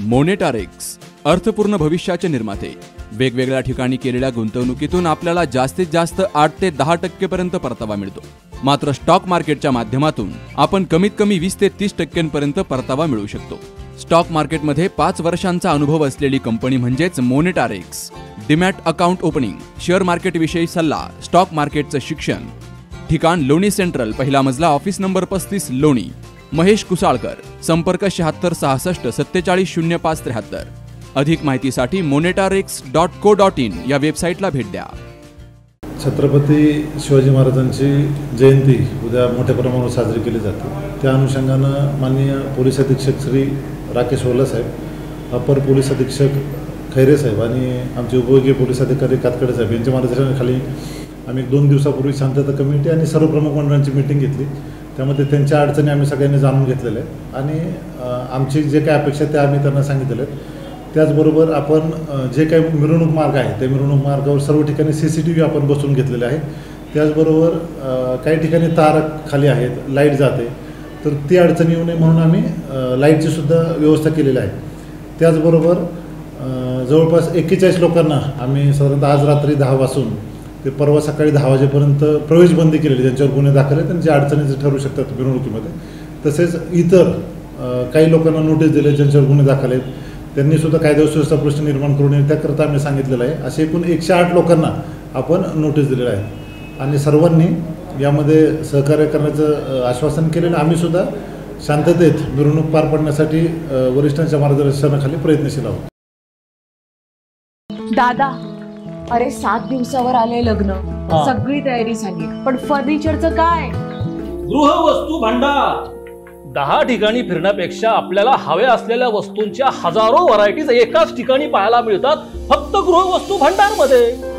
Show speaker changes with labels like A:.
A: मोनेटारेक्स अर्थपूर्ण भविष्याचे निर्माते. वेगवेगळ्या ठिकाणी केलेल्या गुंतवणुकीतून आपल्याला जास्तीत जास्त आठ ते दहा टक्केपर्यंत परतावा मिळतो. मात्र स्टॉक मार्केटच्या माध्यमातून आपण कमीत कमी वीस ते तीस टक्क्यांपर्यंत परतावा मिळू शकतो. स्टॉक मार्केटमध्ये पाच वर्षांचा अनुभव असलेली कंपनी म्हणजेच Monetarex demat account opening share मार्केटविषयी सल्ला स्टॉक मार्केटचं शिक्षण. ठिकाण लोणी सेंट्रल पहिला मजला ऑफिस नंबर पस्तीस लोणी. महेश कुसाळकर संपर्क शहात्तर सहासष्ट सत्तेचाळीस शून्य पाच त्र्याहत्तर. अधिक माहितीसाठी Monetarex dot co dot in या वेबसाईटला भेट द्या.
B: छत्रपती शिवाजी महाराजांची जयंती उद्या मोठ्या प्रमाणावर साजरी केली जाते. त्या अनुषंगानं माननीय पोलीस अधीक्षक श्री राकेश ओला साहेब अपर पोलीस अधीक्षक खैरे साहेब आणि आमचे उपयोगी पोलीस अधिकारी कातकडे साहेब यांच्या मार्गदर्शनाखाली आम्ही एक दोन दिवसापूर्वी शांतता कमिटी आणि सर्व प्रमुख मंडळांची मिटिंग घेतली. त्यामध्ये त्यांच्या अडचणी आम्ही सगळ्यांनी जाणून घेतलेल्या आहेत. आणि आमची जे काही अपेक्षा त्या आम्ही त्यांना सांगितलेल्या आहेत. त्याचबरोबर आपण जे काही मिरवणूक मार्ग आहे त्या मिरवणूक मार्गावर सर्व ठिकाणी सी सी टी व्ही आपण बसवून घेतलेले आहे त्याचबरोबर काही ठिकाणी तार खाली आहेत लाइट जाते. तर ती अडचण येऊ नये म्हणून आम्ही लाईटचीसुद्धा लाईटची सुद्धा व्यवस्था केलेली आहे. त्याचबरोबर जवळपास एक्केचाळीस लोकांना आम्ही साधारणतः आज रात्री दहा वाजून ते परवा सकाळी दहा वाजेपर्यंत प्रवेश बंदी केलेली ज्यांच्यावर गुन्हे दाखल आहेत त्यांच्या अडचणीचे ठरू शकतात मिरवणुकीमध्ये. तसेच इतर काही लोकांना नोटीस दिले ज्यांच्यावर गुन्हे दाखल आहेत. त्यांनी सुद्धा कायदा सुव्यवस्था प्रश्न निर्माण करू नये त्याकरता आम्ही सांगितलेलं आहे. असे एकूण एकशे आठ लोकांना आपण नोटीस दिलेलं आहे. आणि सर्वांनी यामध्ये सहकार्य करण्याचं आश्वासन केलेलं आम्ही सुद्धा शांततेत मिरवणूक पार पाडण्यासाठी वरिष्ठांच्या मार्गदर्शनाखाली प्रयत्नशील आहोत.
C: दादा अरे सात दिवसावर आले लग्न.
D: हा.
C: सगळी तयारी झाली. पण फर्निचरचं काय?
D: गृहवस्तू भांडार. दहा ठिकाणी फिरण्यापेक्षा आपल्याला हव्या असलेल्या वस्तूंच्या हजारो व्हरायटीज एकाच ठिकाणी पाहायला मिळतात फक्त गृहवस्तू भांडारमध्ये